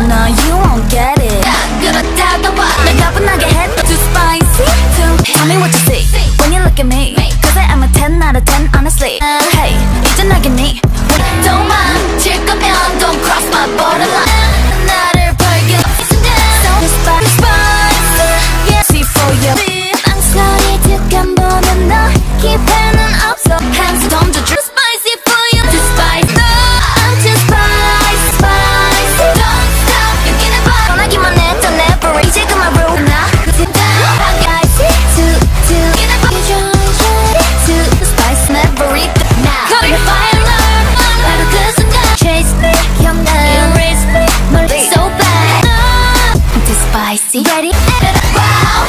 No, you won't get it. 그렇다고 내가 분하게 해도 too spicy Tell me what you see when you look at me. Cause I am a 10 out of 10 honestly. Uh, hey 이제 me. Ready? Wow.